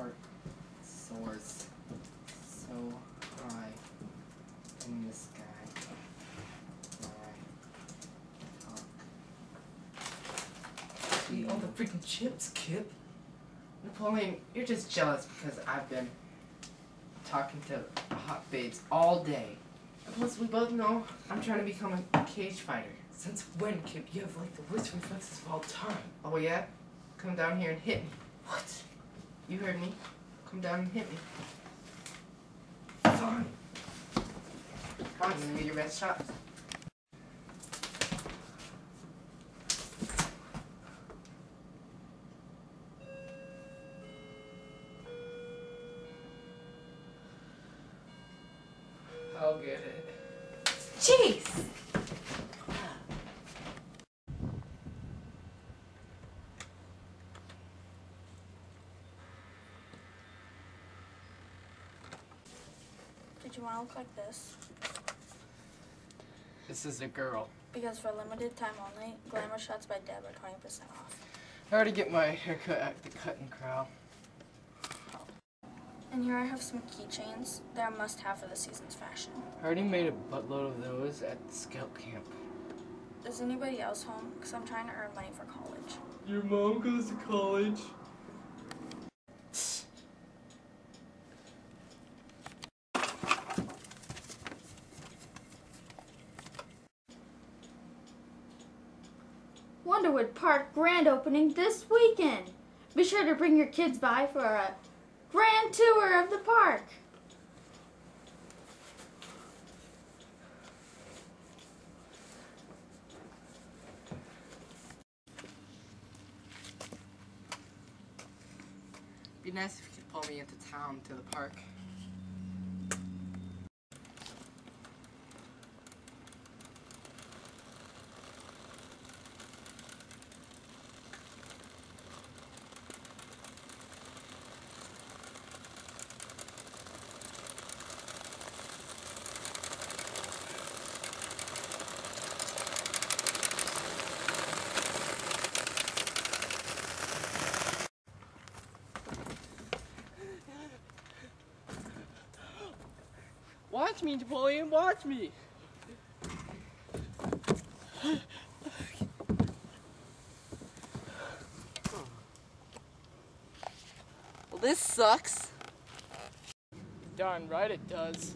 heart soars so high in the sky. Eat all the freaking chips, Kip. Napoleon, you're just jealous because I've been talking to hot babes all day. And plus, we both know I'm trying to become a cage fighter. Since when, Kip? You have like the worst reflexes of all time. Oh yeah? Come down here and hit me. What? You heard me. Come down and hit me. Fine. Come on, you gonna get your best shot. I'll get it. Jeez! You want to look like this? This is a girl. Because for limited time only, Glamour Shots by Deb are 20% off. I already get my haircut at the Cut and crowd. Oh. And here I have some keychains. They're a must have for the season's fashion. I already made a buttload of those at the scout camp. Is anybody else home? Because I'm trying to earn money for college. Your mom goes to college. Wonderwood Park grand opening this weekend. Be sure to bring your kids by for a grand tour of the park. Be nice if you could pull me into town to the park. Watch me, Napoleon, watch me! Well, this sucks. Darn right it does.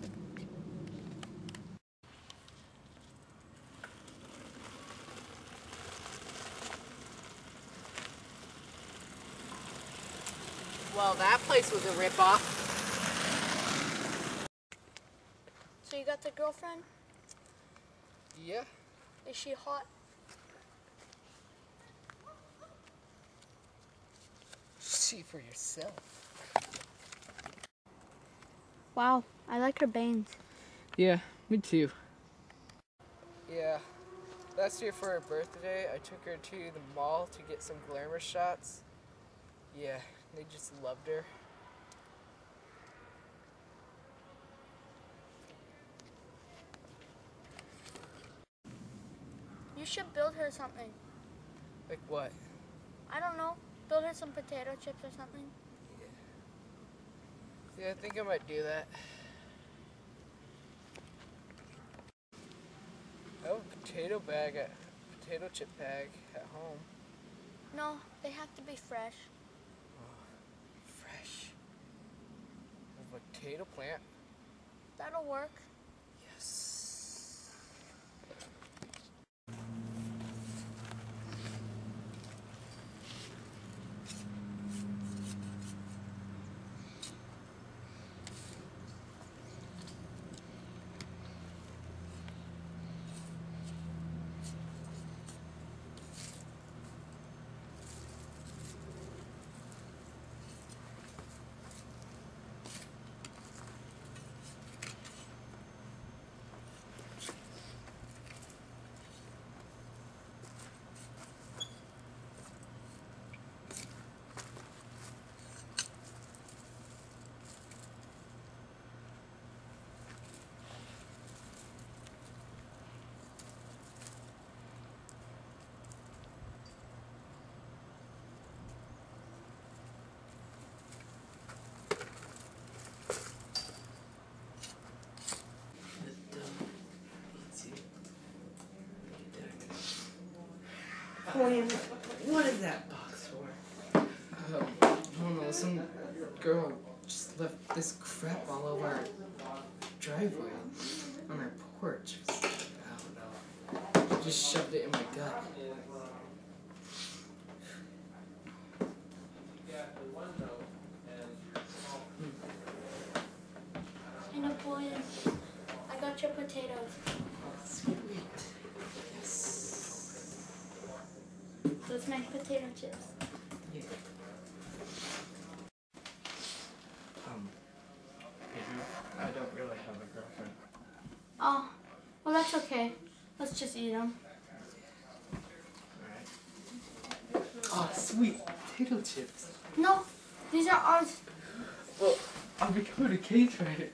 Well, that place was a ripoff. So you got the girlfriend? Yeah. Is she hot? See for yourself. Wow, I like her bangs. Yeah, me too. Yeah. Last year for her birthday, I took her to the mall to get some glamour shots. Yeah, they just loved her. You should build her something. Like what? I don't know. Build her some potato chips or something. Yeah, I think I might do that. I have a potato bag, at, potato chip bag at home. No, they have to be fresh. Fresh. A potato plant. That'll work. Napoleon, what is that box for? Um, I don't know, some girl just left this crap all over our driveway on our porch. I don't know. Just shoved it in my gut. Hey, Napoleon, I got your potatoes. Sweet. Yes. Let's make potato chips. Yeah. Um, I don't really have a girlfriend. Oh, well, that's okay. Let's just eat them. Alright. Oh, sweet potato chips. No, these are ours. Well, I'll become a cage rider.